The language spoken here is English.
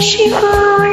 Shiva